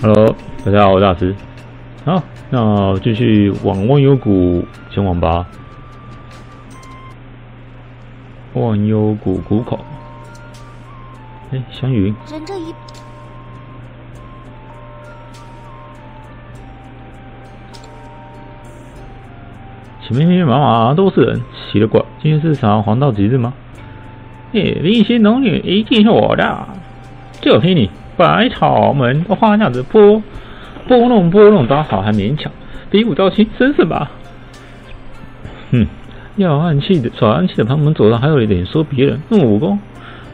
Hello，大家好，我是大师。好，那继续往忘忧谷前往吧。忘忧谷谷口。哎，祥云。人这一。前面密密麻麻都是人，奇了怪，今天是啥黄道吉日吗？哎，林心龙女一定是我的，就凭你百草门的花样子拨拨弄拨弄打扫还勉强，比武招亲真是吧？哼，要暗器的耍暗器的旁门左道，还有一点说别人用武功，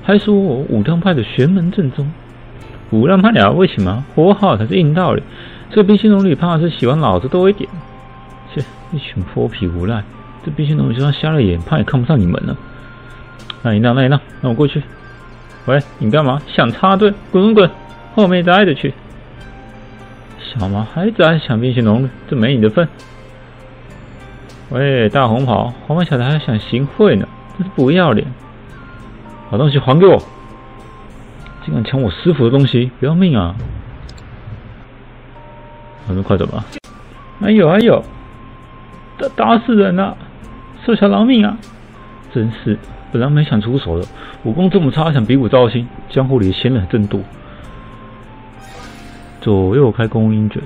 还说我武当派的玄门正宗，武当派了不起吗？活好才是硬道理。这冰心龙女怕是喜欢老子多一点。切，一群泼皮无赖！这冰心龙女就算瞎了眼，怕也看不上你们了。那你让，那你让，让我过去。喂，你干嘛？想插队？滚滚滚！后面待着去。小毛孩子还想变形龙，这没你的份。喂，大红袍，黄毛小子还想行贿呢，真是不要脸！把东西还给我！竟敢抢我师傅的东西，不要命啊！我们快走吧。哎呦哎呦，打打死人了，手下饶命啊！真是。本来没想出手的，武功这么差，想比武招亲，江湖里闲人真多。左右开弓鹰卷，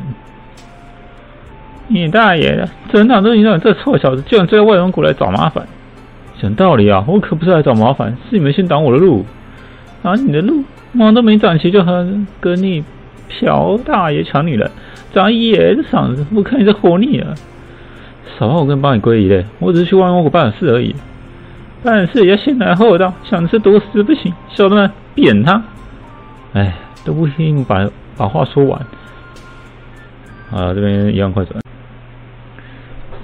你大爷的！整场都你这臭小子，居然追到外蒙古来找麻烦。讲道理啊，我可不是来找麻烦，是你们先挡我的路。挡你的路，毛都没长齐就和跟你朴大爷抢女人，长野的嗓子，我看你是活腻了。少让我跟帮你归一类，我只是去外人谷办事而已。办事也要先来后到，想吃独食不行，小子们扁他！哎，都不听把把话说完。啊，这边一样快转，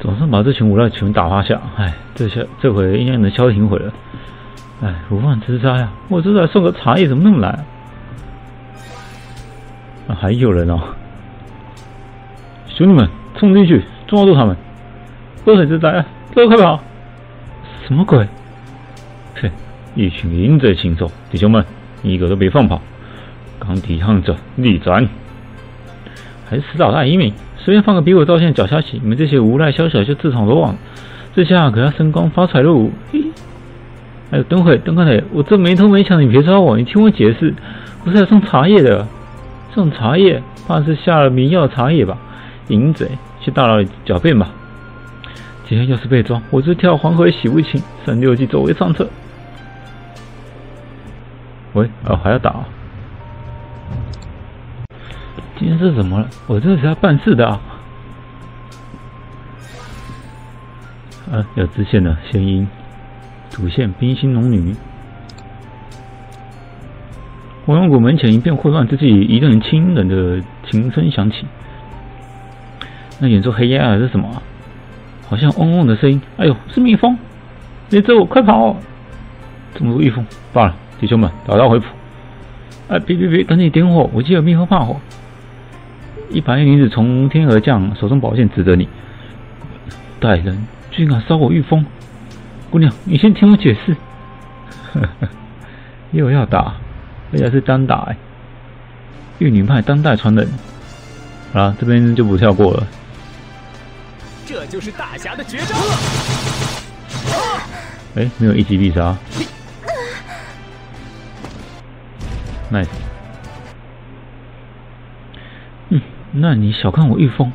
总算把这群无赖全打趴下。哎，这下这回应该能消停回了。哎，无妄之灾啊！我这来送个茶叶，怎么那么来？啊，还有人哦！兄弟们，冲进去抓住他们！喝水之灾啊！都快跑！什么鬼？哼一群淫贼禽兽，弟兄们，一个都别放跑！钢铁汉者逆转！还是死老大一命，随便放个比我道歉脚下棋，你们这些无赖小小就自闯罗网，这下可要升官发财喽！嘿，哎，等会，等会，我这没偷没抢，你别抓我，你听我解释，我是来送茶叶的，送茶叶，怕是下了迷药茶叶吧？淫贼，去大牢里狡辩吧！今天要是被抓，我这跳黄河也洗不清，三六计走为上策。喂，哦，还要打？今天是怎么了？我这是要办事的啊！啊，有支线的仙音，主线冰心龙女。黄龙谷门前一片混乱之际，一阵清冷的琴声响起。那远处黑烟啊是什么？好像嗡嗡的声音。哎呦，是蜜蜂！别走，快跑！这么多蜜蜂，罢了。弟兄们，打道回府！哎，别别别，赶紧点火！我记得蜜蜂怕火。一白衣女子从天而降，手中宝剑指着你。歹人居然烧我御风！姑娘，你先听我解释。又要打，而且是单打哎！玉女派当代传人。好了，这边就不跳过了。这就是大侠的绝招了。哎，没有一击必杀。nice，那你小看我玉峰，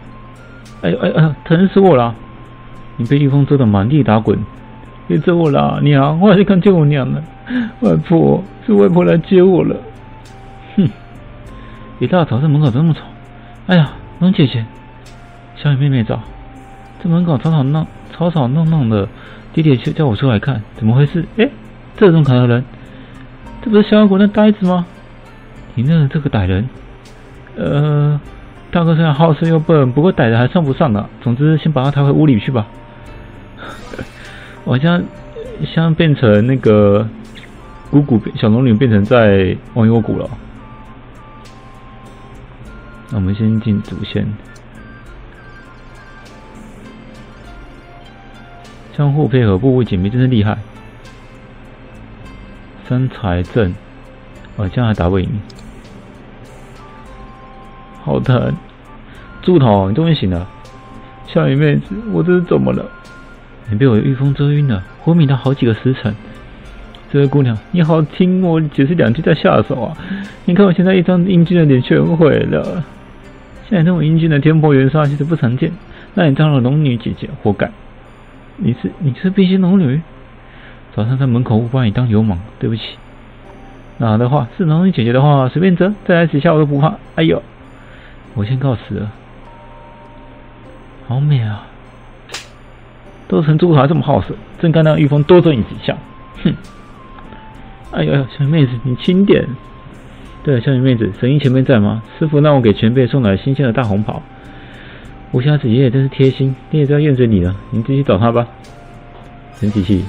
哎呦哎哎，疼死我了！你被玉峰蛰得满地打滚，别蛰我了，娘，我还是看见我娘了，外婆，是外婆来接我了。哼，一大早在门口这么吵，哎呀，龙姐姐，小雨妹妹早，这门口吵吵闹吵吵闹闹的，爹爹叫叫我出来看，怎么回事？哎，这种可能人，这不是小鬼那呆子吗？你那这个歹人，呃，大哥虽然好色又笨，不过歹的还算不上的。总之，先把他抬回屋里去吧。我像像变成那个姑姑小龙女变成在忘忧谷了。那我们先进主线，相互配合，步步紧逼，真是厉害。三才阵，我这样还打不赢。好疼！猪头，你终于醒了。小雨妹子，我这是怎么了？你被我御风遮晕了，昏迷了好几个时辰。这位姑娘，你好，听我解释两句再下手啊！你看我现在一张英俊的脸全毁了。现在这种英俊的天婆元煞其实不常见，那你当了龙女姐姐，活该。你是你是碧心龙女？早上在门口误把你当流氓，对不起。那的话是龙女姐姐的话，随便折，再来几下我都不怕。哎呦，我先告辞了。好美啊！都成猪头还这么好色，真该让玉峰多揍你几下。哼！哎呦，小妹子，你轻点。对了，小女妹子，神医前辈在吗？师傅让我给前辈送来新鲜的大红袍。吴瞎子爷爷真是贴心，你也在院子里了，你自己找他吧。神奇器，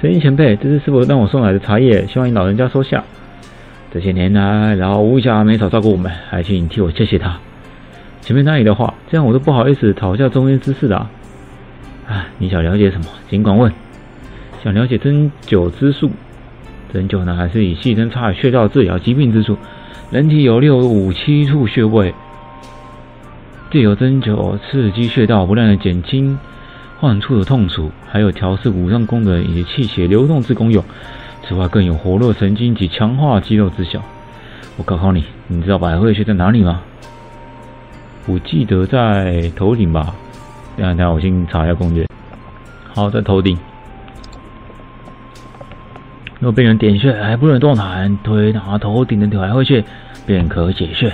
神医前辈，这是师傅让我送来的茶叶，希望你老人家收下。这些年来，老吴家没少照顾我们，还请你替我谢谢他。前面那里的话，这样我都不好意思讨教中医知识的。啊，你想了解什么，尽管问。想了解针灸之术。针灸呢，还是以细针插入穴道治疗疾病之术。人体有六五七处穴位，借由针灸刺激穴道，不断的减轻患处的痛楚，还有调试五脏功能以及气血流动之功用。此外，更有活络神经及强化肌肉之效。我考考你，你知道百会穴在哪里吗？我记得在头顶吧。等下等下，我先查一下攻略。好，在头顶。若被人点穴还不能动弹，推拿头顶的百会穴便可解穴。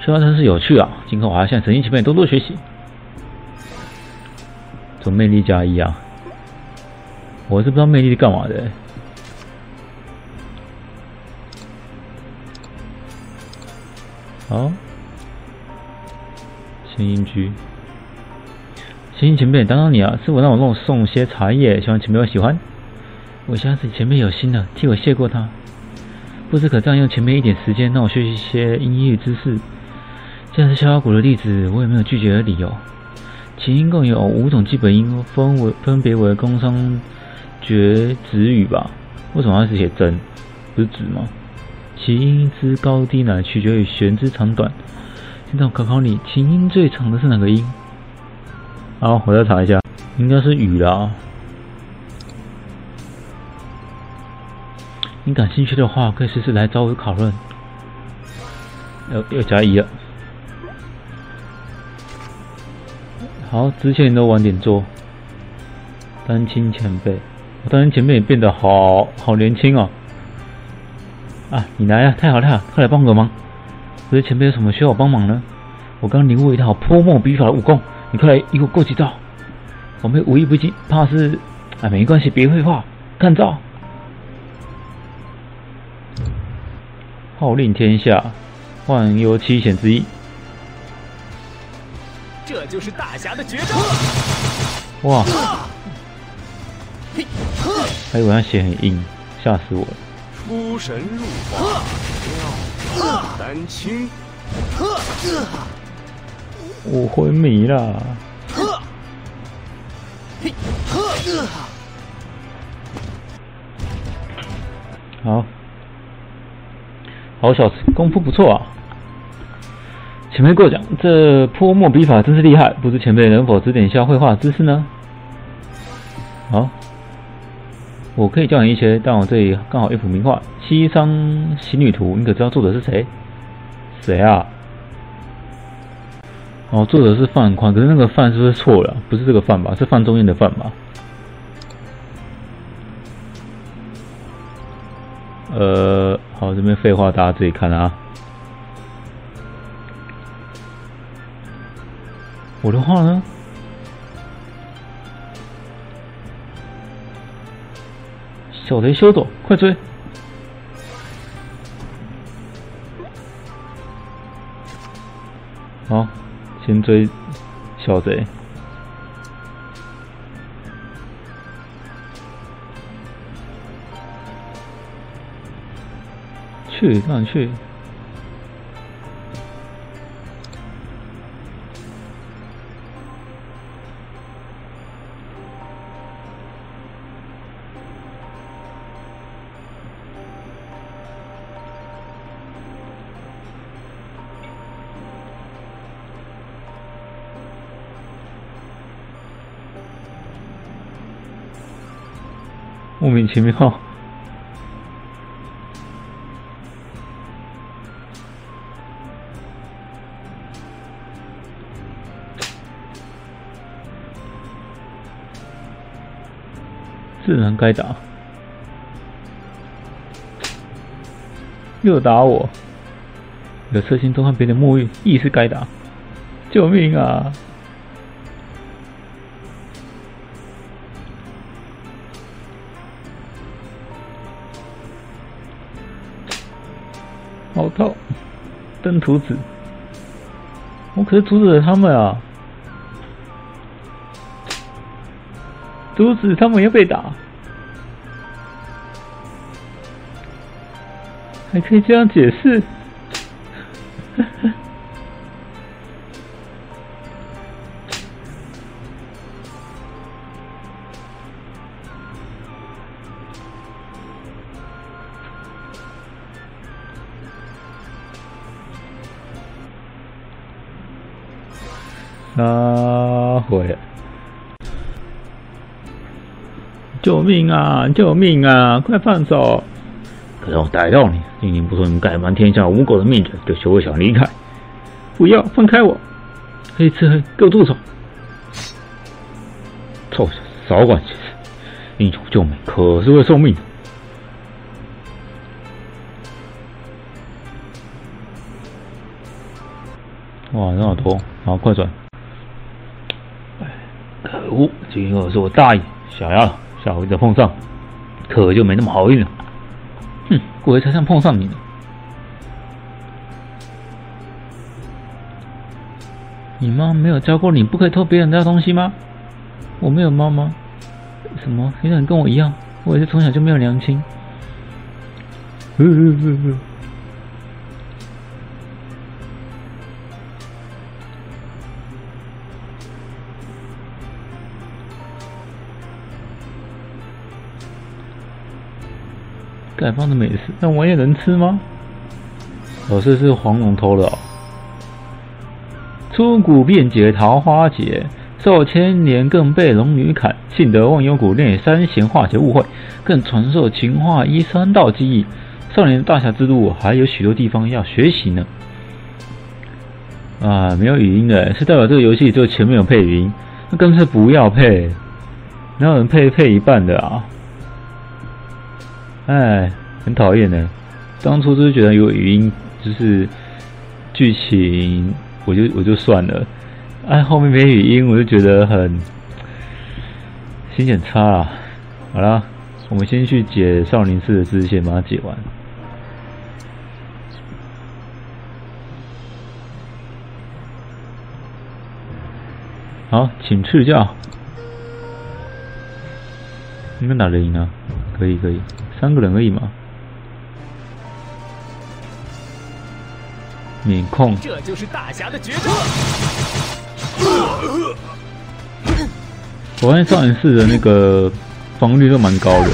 说来真是有趣啊！今后我要向神医前辈多多学习。总魅力加一啊！我是不知道魅力是干嘛的。好，仙音居，仙音前辈，打扰你啊！师傅让我弄送些茶叶，希望前辈会喜欢。我相信前辈有心的，替我谢过他。不知可占用前辈一点时间，让我学习一些音乐知识。既然是逍遥谷的弟子，我也没有拒绝的理由。琴音共有五种基本音，分为分别为宫商学子羽吧？为什么要是写真？不是指吗？琴音之高低乃取决于弦之长短。现在我考考你，琴音最长的是哪个音？好，我再查一下，应该是羽啦。你感兴趣的话，可以试试来找我讨论。又又加一了。好，之前都晚点做。单亲前辈，我单亲前辈也变得好好年轻哦。啊，你来啊！太好太好，快来帮个忙。不是前辈有什么需要我帮忙呢？我刚领悟一套泼墨笔法的武功，你快来一我过几招。我们武艺不精，怕是……啊，没关系，别废话，看招。号令天下，万有七险之一。这就是大侠的绝招！哇！还以为他血很硬，吓死我了。出神入化，妙丹青。我昏迷了。好。好小子，功夫不错啊！前辈过奖，这泼墨笔法真是厉害，不知前辈能否指点一下绘画姿势呢？好，我可以教你一些，但我这里刚好一幅名画《西商行旅图》，你可知道作者是谁？谁啊？哦，作者是范宽，可是那个范是不是错了？不是这个范吧？是范仲淹的范吧？呃，好，这边废话大家自己看啊。我的话呢？小贼休走，快追！好，先追小贼。去，让你去。奇妙。自然该打，又打我！有色心中和别的沐浴，亦是该打！救命啊！登徒子，我可是阻止了他们啊！阻止他们又被打，还可以这样解释？啊，会。救命啊！救命啊！快放手！可是我逮到你！今年不说你们盖满天下无狗的命者，就休会想离开。不要放开我！黑吃黑，给我住手！臭小子，少管闲事！英雄救美可是会送命的。哇，人好多！好，快转！可恶！今后是我大意，小丫头。下回再碰上，可就没那么好运了。哼，我才想碰上你呢。你妈没有教过你不可以偷别人家东西吗？我没有妈妈。什么？原来跟我一样，我也是从小就没有娘亲。丐帮的美食，那我也能吃吗？哦，这是黄龙偷的哦。出谷便解桃花劫，受千年更被龙女砍。幸得忘忧谷内三贤化解误会，更传授情话一三道技艺。少年的大侠之路还有许多地方要学习呢。啊，没有语音的，是代表这个游戏就前面有配语音，那干脆不要配，哪有人配配一半的啊？哎，很讨厌呢。当初就是觉得有语音，就是剧情，我就我就算了。哎，后面没语音，我就觉得很心情差啊。好了，我们先去解少林寺的支线，把它解完。好，请赐教。应该打得赢啊？可以，可以。三个人而已嘛，免控。这就是大侠的绝招。我发现少林寺的那个防御率都蛮高的。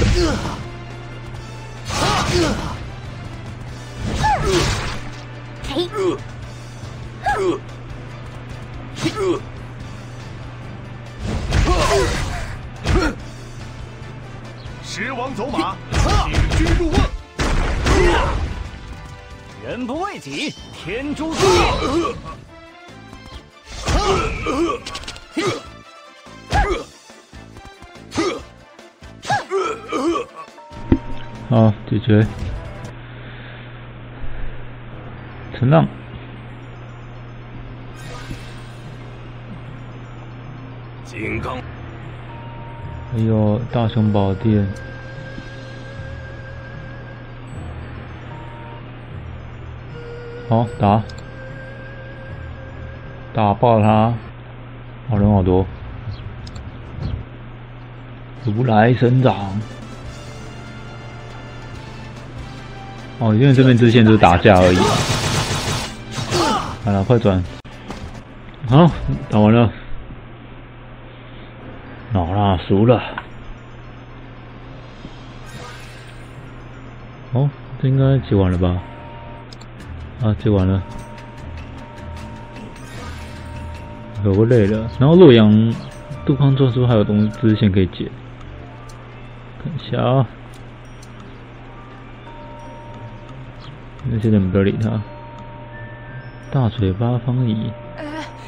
好，解决。陈浪，金刚，还有大雄宝殿。好打，打爆他！好人好多，如来神掌。哦，因为这边支线就是打架而已。好了，快转。好，打完了。老了，熟了。哦，这应该接完了吧？啊，接完了，有个累了。然后洛阳杜康庄是不是还有东支线可以解，看一下啊，那些人不要理他。大嘴巴方怡，哎，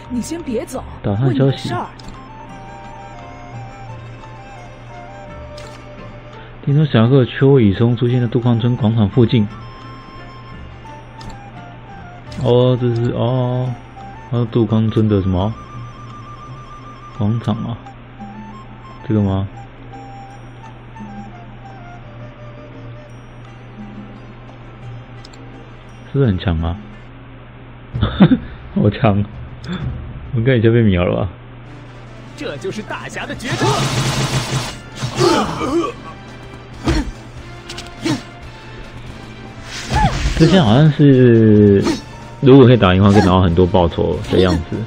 你先别走，打探消息。听说侠客邱以松出现在杜康村广场附近。哦，这是哦，哦，杜康村的什么广场啊？这个吗？是不是很强啊？好强！我看你就被秒了吧？这就是大侠的绝招。之前好像是，如果可以打赢的话，可以拿到很多报酬的样子。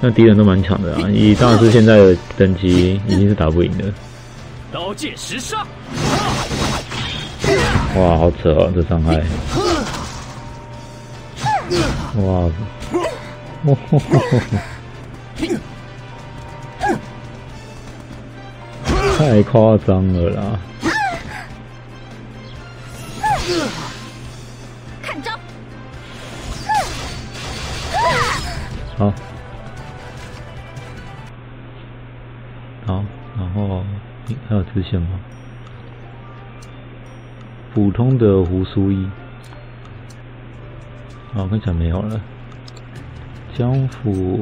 那敌人都蛮强的啊，以大师现在的等级，已经是打不赢的。刀剑十杀，哇，好扯哦，这伤害！哇，太夸张了啦！看招！好，诶还有支线吗？普通的胡苏衣，哦，看起来没有了。江府，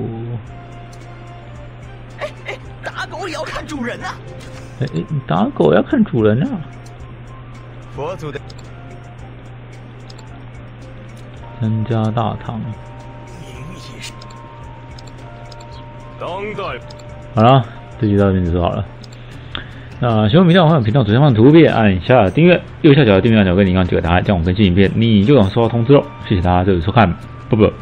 打狗也要看主人啊！哎、哎，打狗要看主人啊！佛祖的参加大堂，当代好了，这集到这边结束好了。那喜欢频道的话，频道左下方的图片按下订阅，右下角的订阅按钮跟铃铛几个答案，这样我们更新影片你就能收到通知喽。谢谢大家这次收看，啵啵。